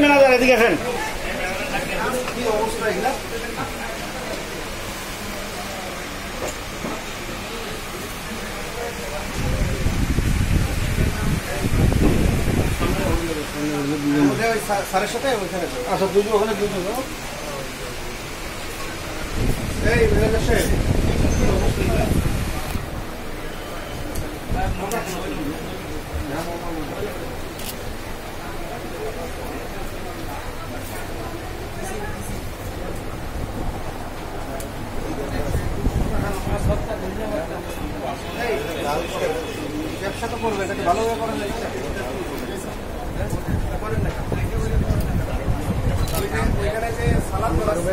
Manager এদিকে আসেন। কি অবস্থা এগুলা স্যারের সাথে ওইখানে আচ্ছা দুজন ওখানে দুজন এই, ম্যানেজার সাহেব। ব্যবসা তো করবে ভালোভাবে করেন না করেন না ওইখানে- ওইখানে যে সালাদ বলা আছে,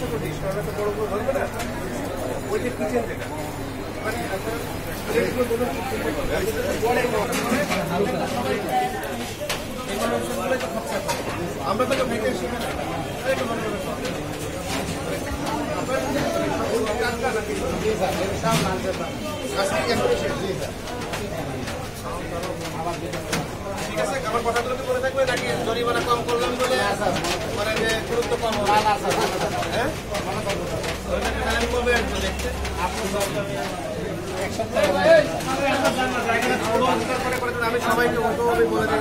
লাখ টাকা পরিমাণে নিচ্ছে। আপনার যে আছে আমরা তো ভেঙে সেখানে। ঠিক আছে, আমার কি মনে থাকবে, নাকি জরিমানা কম করলাম বলে আমি সবাইকে অতভাবে বলে